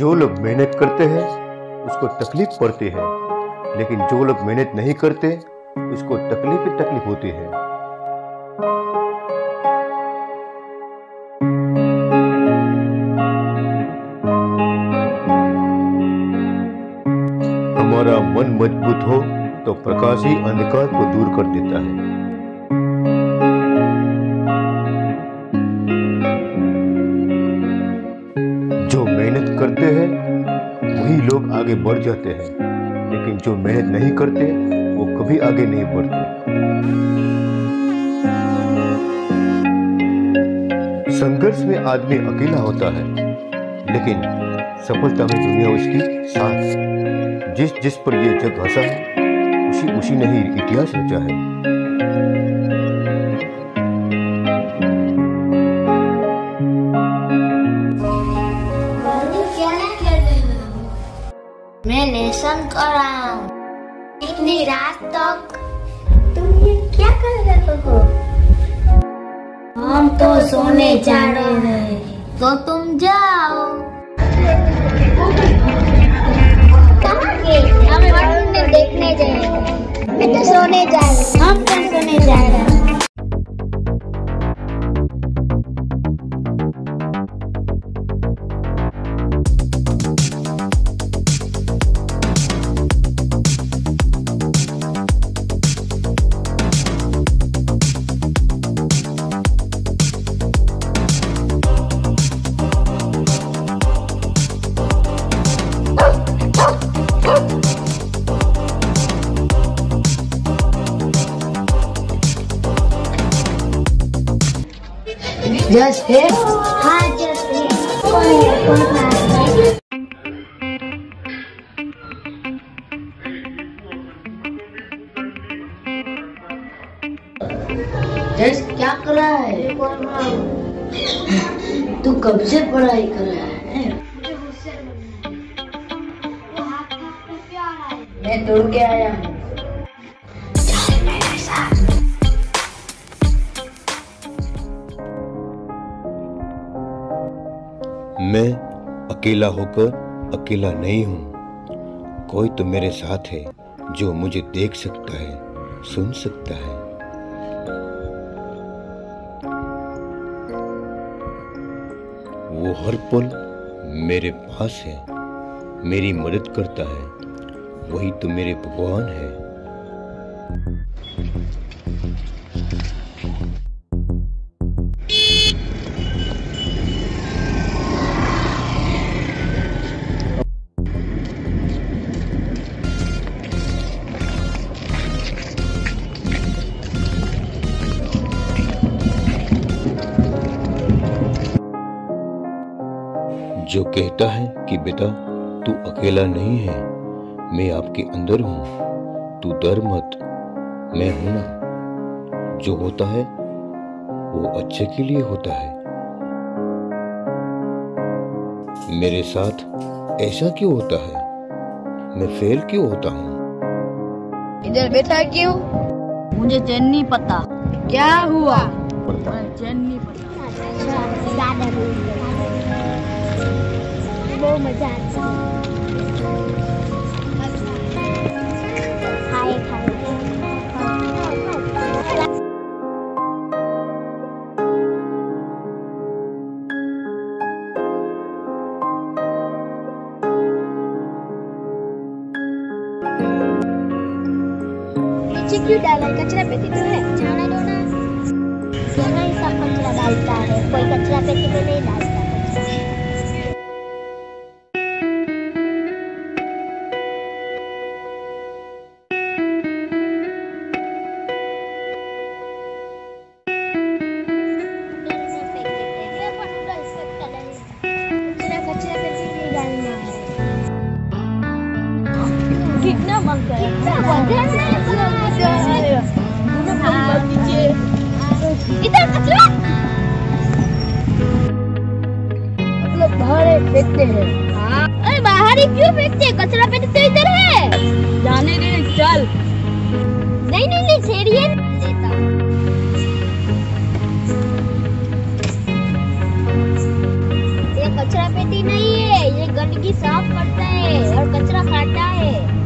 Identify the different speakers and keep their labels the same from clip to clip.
Speaker 1: जो लोग मेहनत करते हैं, उसको तकलीफ़ पड़ती है। लेकिन जो लोग मेहनत नहीं करते, उसको तकलीफ़ ही तकलीफ़ होती है। हमारा मन मज़बूत हो तो प्रकाश ही अंधकार को दूर कर देता है। जो मेहनत करते हैं, वही लोग आगे बढ़ जाते हैं। लेकिन जो मेहनत नहीं करते, वो कभी आगे नहीं बढ़ते। संघर्ष में आदमी अकेला होता है, लेकिन सफलता में दुनिया उसकी साथ जिस जिस पर ये जग हंसा है, उसी उसी ने ही इतिहास रचा है।
Speaker 2: मैं लेसन कर रहा हूँ इतनी रात तक तुम ये क्या कर रहे हो हम तो सोने जा रहे हैं तो तुम जाओ कहाँ गए हम देखने जाएँगे मैं तो सोने जा रहा हूँ हम तो सोने जा रहे
Speaker 3: जस्ट है
Speaker 2: हाँ जैसे कौन है कौन क्लास में
Speaker 3: जस्ट क्या कर रहा है? तू कब से पढ़ाई कर रहा है? मैं दौड़ के आया हूँ।
Speaker 1: अकेला होकर अकेला नहीं हूँ। कोई तो मेरे साथ है जो मुझे देख सकता है, सुन सकता है। वो हर पल मेरे पास है, मेरी मदद करता है, वही तो मेरे भगवान है। जो कहता है कि बेटा तू अकेला नहीं है। मैं आपके अंदर हूँ। तू डर मत। मैं हूँ ना। जो होता है वो अच्छे के लिए होता है। मेरे साथ ऐसा क्यों होता है? मैं फेल क्यों होता हूँ?
Speaker 3: इधर बैठा क्यों? मुझे चैन नहीं पता। क्या हुआ? चैन नहीं पता।
Speaker 2: बहुत मज़ा आता क्यों डाला कचरा पेटी तो है। जाने दो ना जगह ही, सब कचरा डालता है। कोई कचरा पेटी में नहीं डालता।
Speaker 3: कितना माँगता
Speaker 2: इधर
Speaker 3: भाड़े फेंकते हैं।
Speaker 2: अरे बाहर ही क्यों फेंकते हैं? कचरा पेटी तो इधर है।
Speaker 3: जाने दे, चल।
Speaker 2: नहीं नहीं नहीं, छेड़िए कचरा पेटी नहीं है,
Speaker 4: ये गंदगी साफ़ करता है और कचरा खाता है।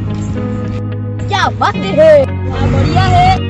Speaker 3: क्या बात है हाँ, बढ़िया है